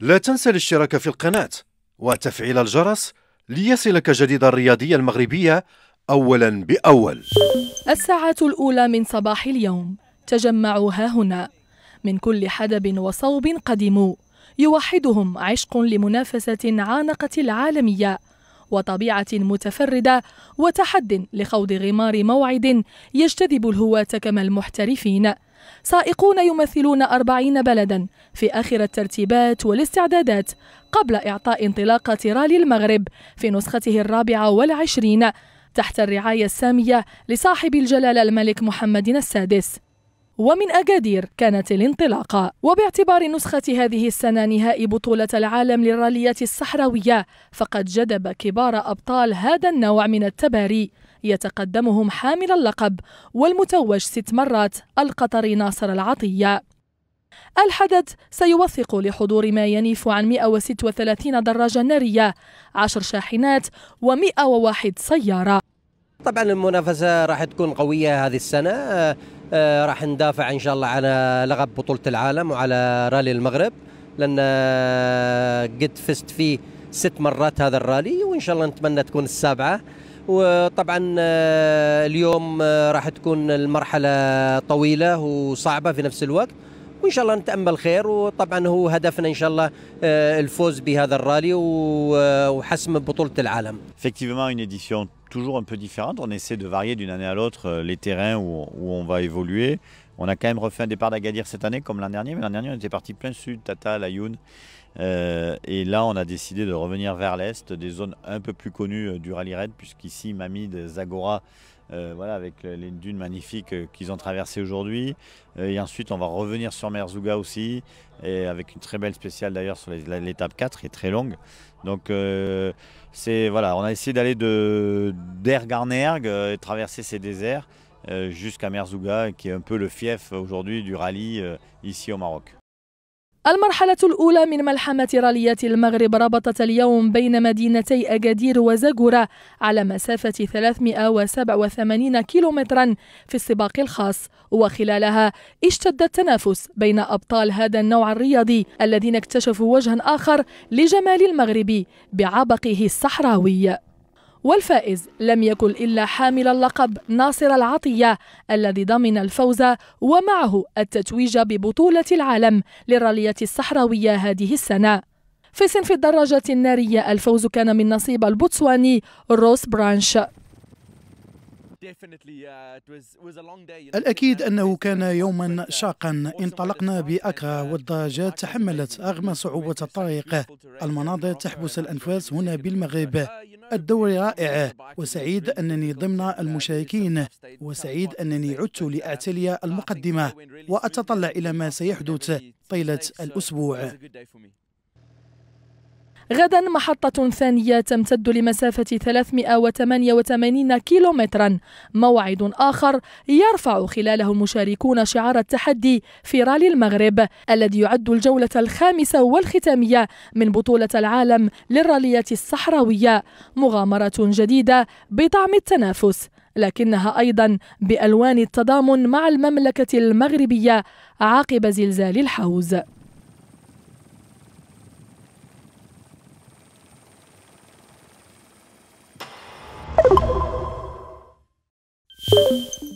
لا تنسى الاشتراك في القناة وتفعيل الجرس ليصلك جديد الرياضية المغربية أولا بأول. الساعة الأولى من صباح اليوم. تجمعوا ها هنا. من كل حدب وصوب قدموا. يوحدهم عشق لمنافسة عانقة العالمية وطبيعة متفردة وتحد لخوض غمار موعد يجتذب الهواة كما المحترفين. سائقون يمثلون أربعين بلدا في آخر الترتيبات والاستعدادات قبل إعطاء انطلاقة رالي المغرب في نسخته الرابعة والعشرين تحت الرعاية السامية لصاحب الجلالة الملك محمد السادس. ومن أكادير كانت الانطلاقة وباعتبار نسخة هذه السنة نهائي بطولة العالم للراليات الصحراوية فقد جذب كبار أبطال هذا النوع من التباري. يتقدمهم حامل اللقب والمتوج ست مرات القطري ناصر العطية. الحدث سيوثق لحضور ما ينيف عن 136 دراجة نارية 10 شاحنات و101 سيارة. طبعا المنافسة راح تكون قوية هذه السنة. آه، راح ندافع إن شاء الله على لقب بطولة العالم وعلى رالي المغرب لأن آه، قد فزت فيه ست مرات هذا الرالي وإن شاء الله نتمنى تكون السابعة. وطبعا آه، اليوم راح تكون المرحلة طويلة وصعبة في نفس الوقت وإن شاء الله نتأمل خير وطبعا هو هدفنا إن شاء الله الفوز بهذا الرالي وحسم بطولة العالم. Effectivement une édition toujours un peu différente, on essaie de varier d'une année à l'autre les terrains où, où, on va évoluer. On a quand même refait un départ d'Agadir cette année comme l'an dernier, mais l'an dernier on était parti plein sud, Tata, Layoun. Euh, et là, on a décidé de revenir vers l'est, des zones un peu plus connues du rallye raid, puisqu'ici, Mamid, Zagora, euh, voilà, avec les dunes magnifiques euh, qu'ils ont traversées aujourd'hui. Euh, et ensuite, on va revenir sur Merzouga aussi, et avec une très belle spéciale d'ailleurs sur l'étape 4, qui est très longue. Donc, euh, c'est voilà, on a essayé d'aller de d'Ergarnerg euh, et traverser ces déserts euh, jusqu'à Merzouga, qui est un peu le fief aujourd'hui du rallye ici au Maroc. المرحلة الأولى من ملحمة راليات المغرب ربطت اليوم بين مدينتي أكادير وزاغورا على مسافة 387 كيلومترا في السباق الخاص وخلالها اشتد التنافس بين أبطال هذا النوع الرياضي الذين اكتشفوا وجها آخر لجمال المغرب بعبقه الصحراوي والفائز لم يكن إلا حامل اللقب ناصر العطية الذي ضمن الفوز ومعه التتويج ببطولة العالم للراليات الصحراوية هذه السنة. في صنف الدراجة النارية الفوز كان من نصيب البوتسواني روس برانش. الأكيد أنه كان يوما شاقا. انطلقنا باكرا والدراجات تحملت رغم صعوبة الطريق. المناظر تحبس الأنفاس هنا بالمغرب. الدوري رائع. وسعيد أنني ضمن المشاركين. وسعيد أنني عدت لأعتلي المقدمة. وأتطلع إلى ما سيحدث طيلة الأسبوع. غدا محطة ثانية تمتد لمسافة 388 كيلومترا. موعد آخر يرفع خلاله المشاركون شعار التحدي في رالي المغرب الذي يعد الجولة الخامسة والختامية من بطولة العالم للراليات الصحراوية. مغامرة جديدة بطعم التنافس لكنها أيضا بألوان التضامن مع المملكة المغربية عقب زلزال الحوز. You